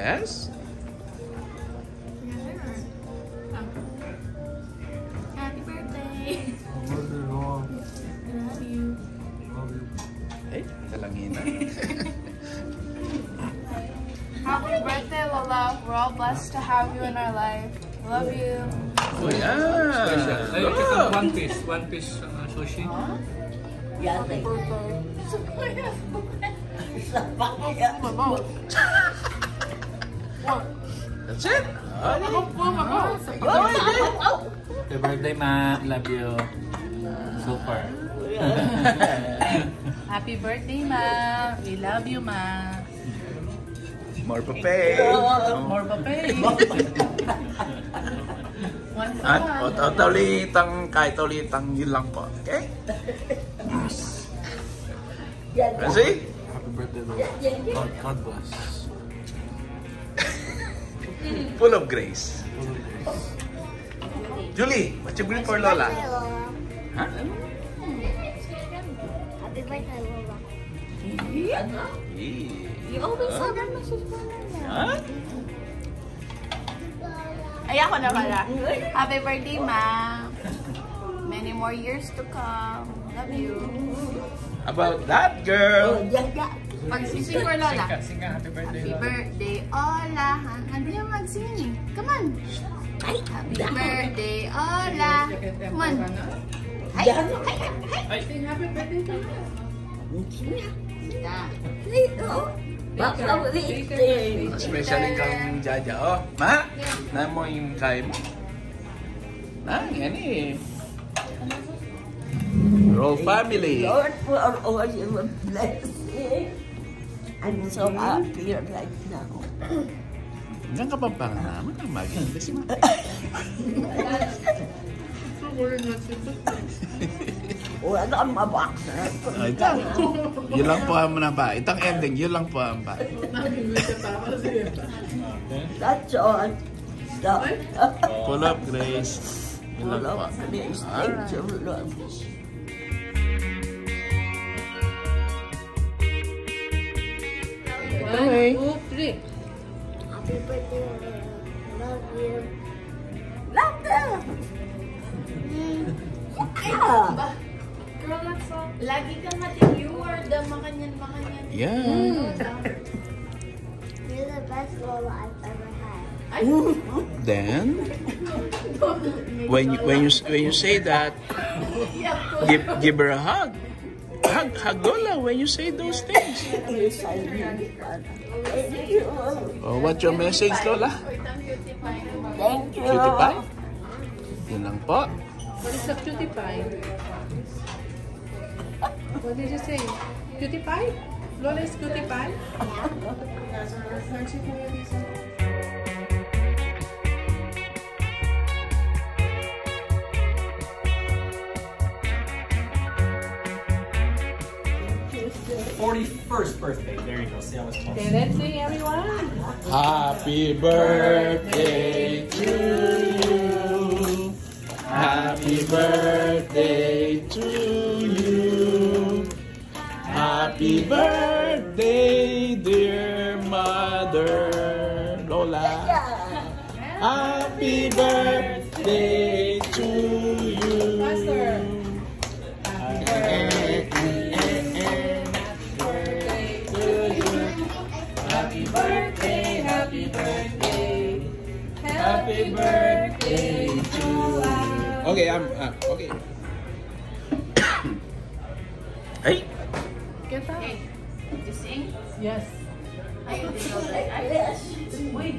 Yes? Happy birthday! Birthday, Lola. Love you. Love you. Ay, talangina. Happy birthday, Lola. We're all blessed to have you in our life. Love you. oh, yeah. Ay, Look. one piece. One piece uh, sushi. Yate. That's it. Oh, Happy birthday, ma. Love you. Super. Happy birthday, Ma. We love you, Ma. More pape. More papay. One for At one. o, o, ulitang, kahit ulitang yun lang po. Okay? Kasi, Happy birthday. God, God bless. Full of grace. Julie, what you bring for Lola? Huh? Happy birthday, Lola. Yeah. You always have that message for Huh? Ay, ako na pala. Happy birthday, Ma. Many more years to come. Love you. About that girl. Pagsising for Lola. Singka. Happy birthday, Happy birthday, Ola. Na mag-sing eh. Come on. Happy birthday, Ola. Come on. Ay, ay, ay. Sing happy birthday to Lola. Yeah. Especially kang Jaja. Oh, ma, na mo yung kay mo. Na, yan eh. Roll family. Lord, for all your blessing. I'm so happy right now. Diyan ka pa bang naman ang maganda si ma. Wala kang mabaksa. Oh, ito. Yun lang po ang ba. Itang ending, yun lang po ang ba. That's all. Stop. Full of grace. Po. of grace. Thank you, Lord. Okay. Happy birthday, Love you. Love them! Yeah. Lagi kang mati-viewer. The makanyan, makanyan. Yeah. You're the best Lola I've ever had. Then, when you, when you when you say that, give give her a hug. Hug Lola when you say those things. Oh, what's your message, Lola? Thank you. Cutie pie? Yun lang po. What is a cutie pie? What did you say? Cutie pie? Lola is cutie pie? Forty-first birthday. There you go. See, I was close. Okay, let's sing everyone. Happy birthday to you. Happy birthday to you. Happy birthday, dear mother Lola. Happy birthday I'm uh, okay. hey, Get up. Okay. You sing? Yes. Ay, hindi ko like, ay, Wait,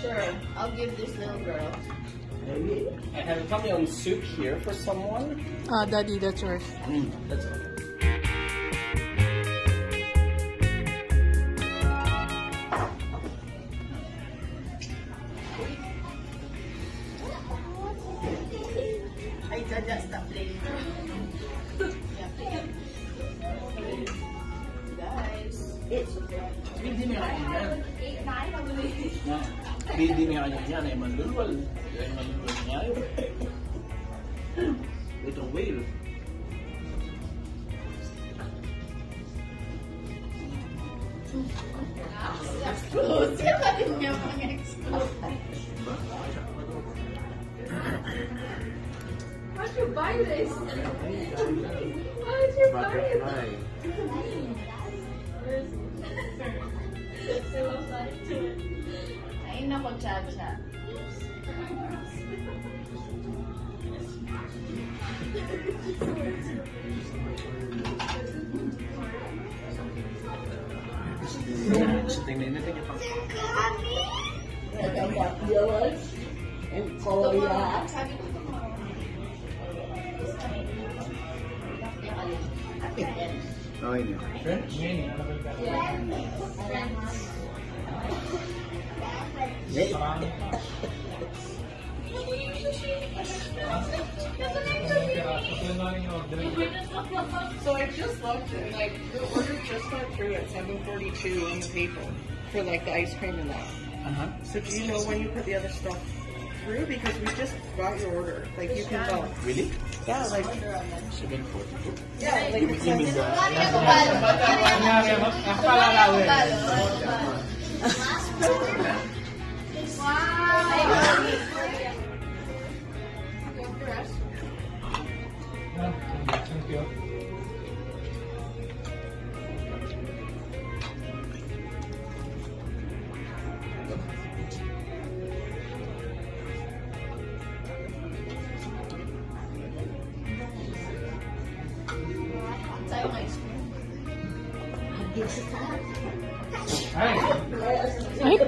Sure. I'll give this little girl. Maybe. I have probably on soup here for someone. Ah, Daddy, that's yours. Mm, that's okay. Ay, Jaja, stop playing. Guys. Hindi niya kanya yan. Eight, nine, I believe. Didinyayan niya na manlulwal. Ay manlulwal niya yun. Itong whale. Explode. Sino ba din niya pang explode? Why'd you buy this? Why'd you buy it? Butterfly. Ay, nako, Chacha. Sa tingnan natin yung pang... Nagagat yun. And Korea. Okay niya. So I just looked and like the order just went through at 7:42 on the paper for like the ice cream and that. Uh-huh. So do you know when you put the other stuff through? Because we just got your order. Like you can go. Really? Yeah, like 742. yeah, like it You says. the... 也是哎哎。哎。